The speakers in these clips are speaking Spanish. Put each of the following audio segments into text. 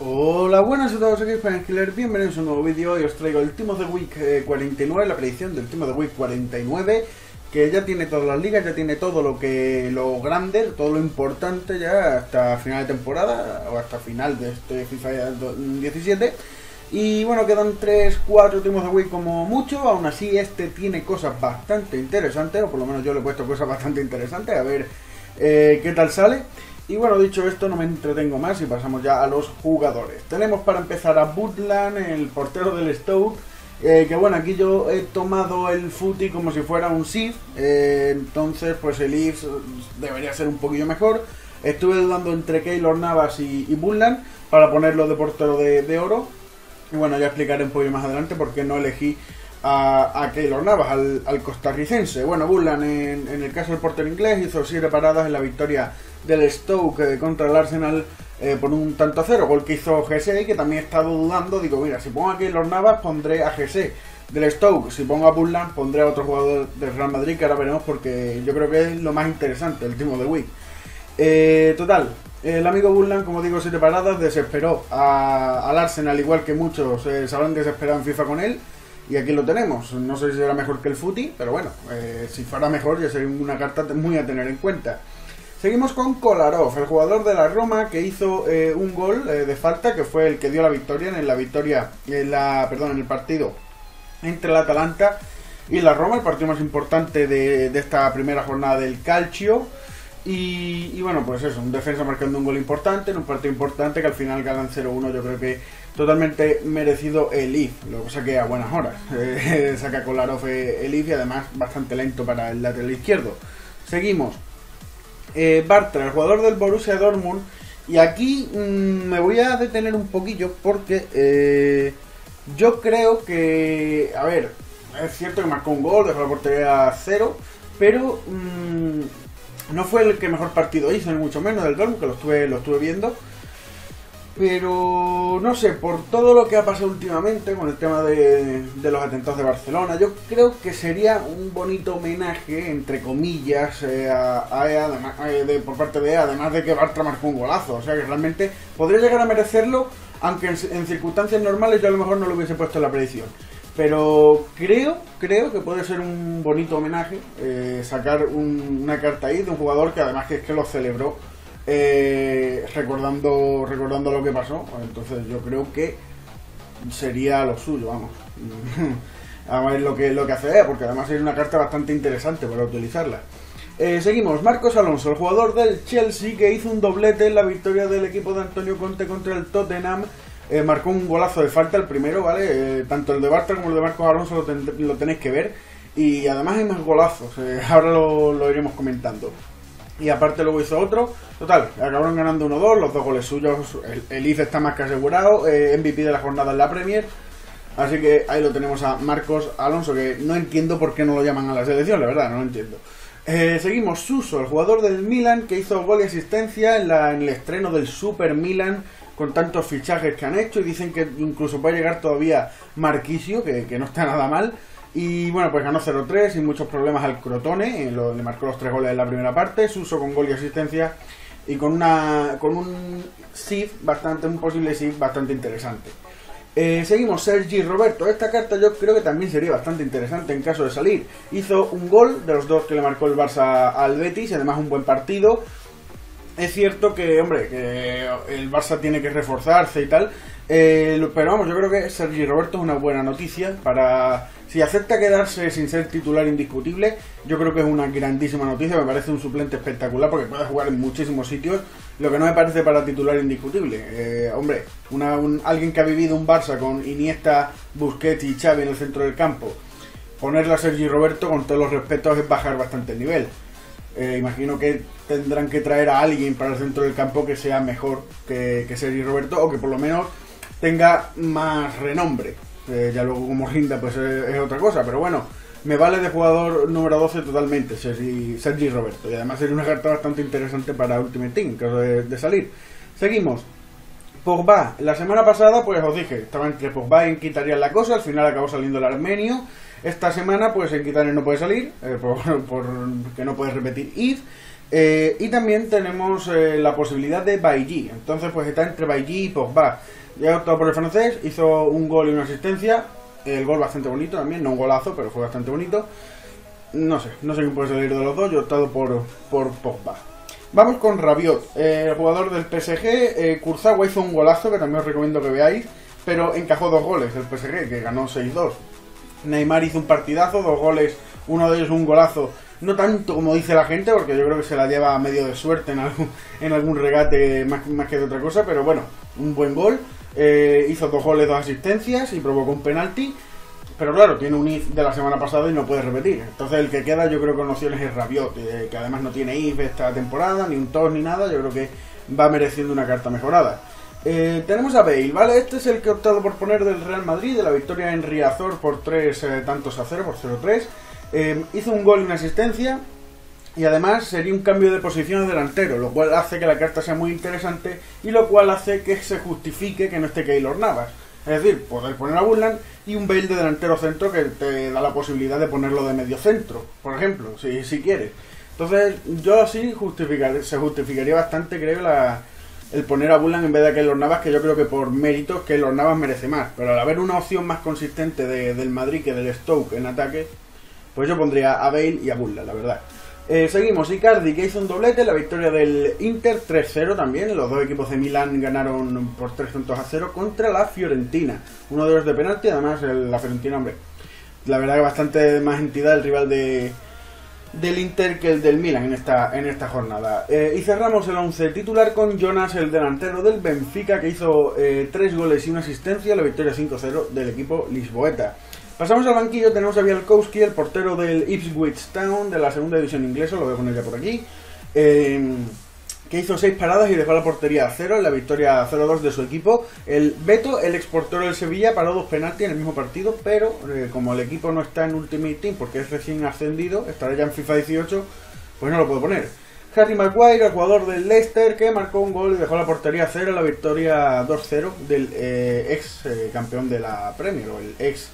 Hola, buenas a todos, aquí es Killer, bienvenidos a un nuevo vídeo. Hoy os traigo el Team of the Week 49, la predicción del Team of the Week 49, que ya tiene todas las ligas, ya tiene todo lo que lo grande, todo lo importante ya hasta final de temporada o hasta final de este FIFA 17. Y bueno, quedan 3, 4 Team of the Week como mucho, aún así este tiene cosas bastante interesantes, o por lo menos yo le he puesto cosas bastante interesantes, a ver eh, qué tal sale. Y bueno, dicho esto, no me entretengo más y pasamos ya a los jugadores. Tenemos para empezar a Butland, el portero del Stoke. Eh, que bueno, aquí yo he tomado el footy como si fuera un SIF. Eh, entonces, pues el IF debería ser un poquillo mejor. Estuve dudando entre Keylor Navas y, y para ponerlo de portero de, oro. Y bueno, ya explicaré un poquito más adelante por qué no elegí a, a Keylor Navas, al, costarricense. Bueno, Butland en, el caso del portero inglés hizo 7 paradas en la victoria del Stoke contra el Arsenal eh, por un tanto a cero, gol que hizo GC que también he estado dudando, digo, mira, si pongo aquí los Navas pondré a GC del Stoke, si pongo a Bulland pondré a otro jugador del Real Madrid que ahora veremos porque yo creo que es lo más interesante el Timo de Week. Eh, total, el amigo Bulland, como digo, siete paradas, desesperó al Arsenal, igual que muchos eh, se habrán desesperado en FIFA con él. Y aquí lo tenemos. No sé si será mejor que el Footy, pero bueno, si fuera mejor ya sería una carta muy a tener en cuenta. Seguimos con Kolarov, el jugador de la Roma que hizo eh, un gol eh, de falta, que fue el que dio la victoria en la victoria, en la, perdón, en el partido entre el Atalanta y la Roma, el partido más importante de, esta primera jornada del Calcio. Y, bueno, pues eso, un defensa marcando un gol importante, en un partido importante que al final ganan 0-1, yo creo que totalmente merecido el IF, lo que saqué a buenas horas. saca Kolarov el IF y además bastante lento para el lateral izquierdo. Seguimos eh, Bartra, el jugador del Borussia Dortmund. Y aquí mm, me voy a detener un poquillo porque eh, yo creo que, a ver, es cierto que marcó un gol, dejó la portería a cero, pero mm, no fue el que mejor partido hizo, ni mucho menos del Dortmund, que lo estuve, lo estuve viendo. Pero no sé, por todo lo que ha pasado últimamente con el tema de, los atentados de Barcelona, yo creo que sería un bonito homenaje, entre comillas, eh, a, eh, por parte de EA, además de que Bartra marcó un golazo. O sea que realmente podría llegar a merecerlo, aunque en, circunstancias normales yo a lo mejor no lo hubiese puesto en la predicción. Pero creo, creo que puede ser un bonito homenaje eh, sacar una carta ahí de un jugador que además que es que lo celebró eh, recordando, recordando lo que pasó. Entonces yo creo que sería lo suyo, vamos. a ver lo que, lo que hace, porque además es una carta bastante interesante para utilizarla. Eh, seguimos, Marcos Alonso, el jugador del Chelsea que hizo un doblete en la victoria del equipo de Antonio Conte contra el Tottenham. Eh, marcó un golazo de falta el primero, ¿vale? tanto el de Bartra como el de Marcos Alonso lo, tenéis que ver. Y además hay más golazos, ahora lo iremos comentando y aparte luego hizo otro. Total, acabaron ganando 1-2, los dos goles suyos. El, IF está más que asegurado, eh, MVP de la jornada en la Premier. Así que ahí lo tenemos a Marcos Alonso, que no entiendo por qué no lo llaman a la selección, la verdad, no lo entiendo. Eh, seguimos, Suso, el jugador del Milan, que hizo gol y asistencia en el estreno del Super Milan, con tantos fichajes que han hecho, y dicen que incluso puede llegar todavía Marquisio, que, que no está nada mal. Y bueno, pues ganó 0-3 sin muchos problemas al Crotone, le marcó los tres goles en la primera parte, Suso con gol y asistencia y con una con un SIF bastante, un posible SIF bastante interesante. Eh, seguimos, Sergi Roberto. Esta carta yo creo que también sería bastante interesante en caso de salir. Hizo un gol de los dos que le marcó el Barça al Betis, además un buen partido. Es cierto que, hombre, que el Barça tiene que reforzarse y tal. Eh, pero vamos, yo creo que Sergi Roberto es una buena noticia para si acepta quedarse sin ser titular indiscutible, yo creo que es una grandísima noticia. Me parece un suplente espectacular porque puede jugar en muchísimos sitios. Lo que no me parece para titular indiscutible. Eh, hombre, una, alguien que ha vivido un Barça con Iniesta, Busquets y Xavi en el centro del campo, ponerle a Sergi Roberto con todos los respetos es bajar bastante el nivel. Eh, imagino que tendrán que traer a alguien para el centro del campo que sea mejor que, Sergi Roberto o que por lo menos tenga más renombre. Eh, ya luego como rinda pues es, otra cosa, pero bueno, me vale de jugador número 12 totalmente, Sergi, Sergi Roberto. Y además sería una carta bastante interesante para Ultimate Team, en caso de, salir. Seguimos. Pogba, la semana pasada, pues os dije, estaba entre Pogba y Quitaría la cosa, al final acabó saliendo el armenio. Esta semana, pues en Quitaria no puede salir, eh, por, no puede repetir ir y también tenemos la posibilidad de Bailly. Entonces, pues está entre Bailly y Pogba. Ya optado por el francés, hizo un gol y una asistencia. El gol bastante bonito también, no un golazo, pero fue bastante bonito. No sé, no sé quién puede salir de los dos, yo he optado por, por Pogba. Vamos con Rabiot, el jugador del PSG. Eh, Kurzawa hizo un golazo que también os recomiendo que veáis, pero encajó dos goles el PSG, que ganó 6-2. Neymar hizo un partidazo, dos goles, uno de ellos un golazo. No tanto como dice la gente, porque yo creo que se la lleva a medio de suerte en algún, en algún regate más, que de otra cosa, pero bueno, un buen gol. Eh, hizo dos goles, dos asistencias y provocó un penalti. Pero claro, tiene un IF de la semana pasada y no puede repetir. Entonces el que queda yo creo que con opciones es Rabiot, eh, que además no tiene IF esta temporada, ni un tos ni nada. Yo creo que va mereciendo una carta mejorada. Eh, tenemos a Bale, ¿vale? Este es el que he optado por poner del Real Madrid, de la victoria en Riazor por tres tantos a 0, por 0-3. hizo un gol y una asistencia, y además sería un cambio de posición delantero, lo cual hace que la carta sea muy interesante y lo cual hace que se justifique que no esté Keylor Navas. Es decir, poder poner a Bullan y un Bale de delantero centro que te da la posibilidad de ponerlo de medio centro, por ejemplo, si, si quieres. Entonces, yo así justificar, se justificaría bastante, creo, la, el poner a Bullan en vez de a Keylor Navas, que yo creo que por méritos Keylor Navas merece más. Pero al haber una opción más consistente del Madrid que del Stoke en ataque, pues yo pondría a Bale y a Bullan, la verdad. Eh, seguimos, Icardi que hizo un doblete, la victoria del Inter 3-0 también, los dos equipos de Milán ganaron por 3 puntos a 0 contra la Fiorentina, uno de ellos de penalti, además la Fiorentina, hombre, la verdad que bastante más entidad el rival de, del Inter que el del Milan en esta, en esta jornada. Eh, y cerramos el 11 titular con Jonas, el delantero del Benfica, que hizo 3 eh, goles y una asistencia, la victoria 5-0 del equipo lisboeta. Pasamos al banquillo, tenemos a Bielkowski, el portero del Ipswich Town de la segunda división inglesa, lo voy a poner ya por aquí, eh, que hizo seis paradas y dejó la portería a cero en la victoria 0-2 de su equipo. El Beto, el exportero del Sevilla, paró dos penaltis en el mismo partido, pero eh, como el equipo no está en Ultimate Team porque es recién ascendido, estará ya en FIFA 18, pues no lo puedo poner. Harry Maguire, jugador del Leicester, que marcó un gol y dejó la portería a cero en la victoria 2-0 del eh, ex campeón de la Premier, o el ex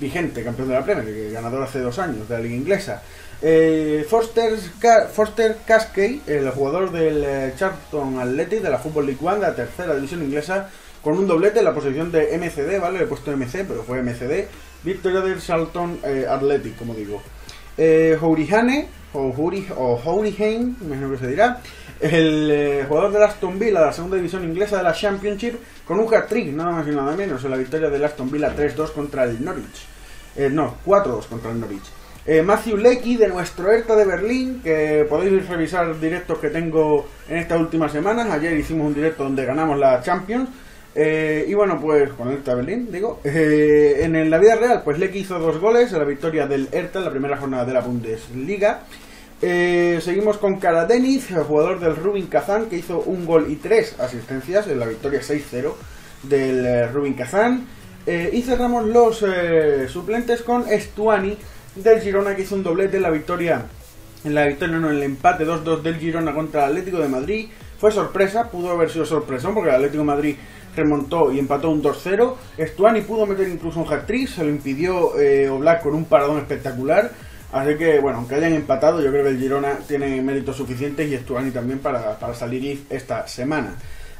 vigente, campeón de la Premier, ganador hace dos años de la liga inglesa. Eh, Foster Cascade, el jugador del eh, Charlton Athletic de la Football League One, de la tercera división inglesa, con un doblete en la posición de MCD, ¿vale? Le he puesto MC, pero fue MCD. Victoria del Charlton eh, Athletic, como digo. Eh, Hourihane, o, Houri, o Hourihane, imagino que se dirá, el eh, jugador de Aston Villa, de la segunda división inglesa de la Championship, con un hat-trick, nada más y nada menos, en la victoria del Aston Villa 3-2 contra el Norwich. Eh, no, 4-2 contra el Norwich. Eh, Matthew Lecky de nuestro ERTA de Berlín, que podéis revisar directos que tengo en estas últimas semanas. Ayer hicimos un directo donde ganamos la Champions. y bueno, pues con el Berlín, digo. en la vida real, pues Lecky hizo dos goles en la victoria del ERTA en la primera jornada de la Bundesliga. Eh, seguimos con Karadeniz, el jugador del Rubin Kazan, que hizo un gol y tres asistencias en la victoria 6-0 del eh, Rubin Kazan. Eh, y cerramos los suplentes con Estuani del Girona, que hizo un doblete en la victoria, en la victoria, no, en el empate 2-2 del Girona contra el Atlético de Madrid. Fue sorpresa, pudo haber sido sorpresa, porque el Atlético de Madrid remontó y empató un 2-0. Estuani pudo meter incluso un hat-trick, se lo impidió Oblak con un paradón espectacular. Así que, bueno, aunque hayan empatado, yo creo que el Girona tiene méritos suficientes y Stuani también para, salir esta semana.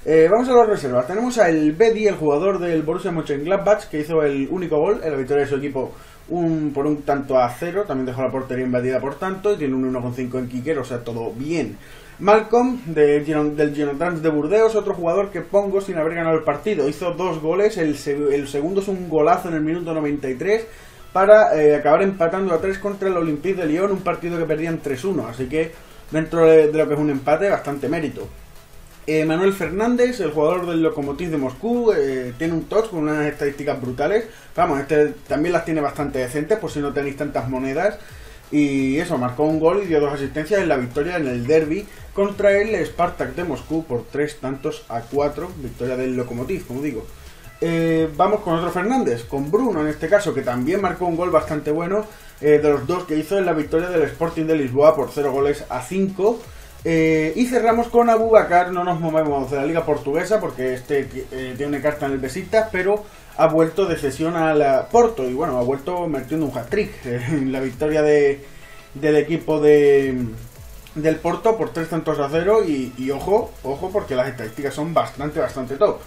Eh, vamos a las reservas. Tenemos a el Bedi, el jugador del Borussia Mönchengladbach, que hizo el único gol en la victoria de su equipo un, por un tanto a cero. También dejó la portería invadida por tanto y tiene un 1,5 en Quiquero, o sea, todo bien. Malcolm, del Genotrans de Burdeos, otro jugador que pongo sin haber ganado el partido. Hizo dos goles, el, el segundo es un golazo en el minuto 93 para eh, acabar empatando a 3 contra el Olympique de Lyon, un partido que perdían 3-1, así que dentro de, lo que es un empate, bastante mérito. Eh, Manuel Fernández, el jugador del Lokomotiv de Moscú, eh, tiene un touch con unas estadísticas brutales. Vamos, este también las tiene bastante decentes, por si no tenéis tantas monedas. Y eso, marcó un gol y dio dos asistencias en la victoria en el derby contra el Spartak de Moscú por tres tantos a cuatro. Victoria del Lokomotiv, como digo. Eh, vamos con otro Fernández, con Bruno en este caso, que también marcó un gol bastante bueno de los dos que hizo en la victoria del Sporting de Lisboa por 0 goles a 5. Eh, y cerramos con Abubakar, no nos movemos de la liga portuguesa porque este tiene una carta en el Besiktas, pero ha vuelto de cesión a la Porto y bueno, ha vuelto metiendo un hat-trick en la victoria de, del equipo de, del Porto por 3 tantos a 0 y, y ojo, ojo porque las estadísticas son bastante, bastante top.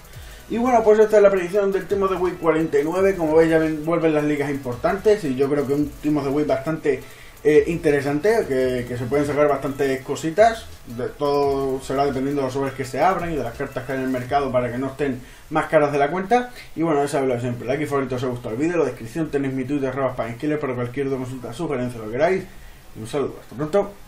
Y bueno, pues esta es la predicción del Timo de Week 49. Como veis, ya vuelven las ligas importantes. Y yo creo que un Timo de Week bastante eh, interesante. Que, que, se pueden sacar bastantes cositas. De, todo será dependiendo de los sobres que se abran y de las cartas que hay en el mercado para que no estén más caras de la cuenta. Y bueno, ya sabéis lo de siempre. Like y favorito os ha gustado el vídeo. La descripción tenéis mi Twitter, para para cualquier consulta, sugerencia, lo que queráis. Y un saludo. Hasta pronto.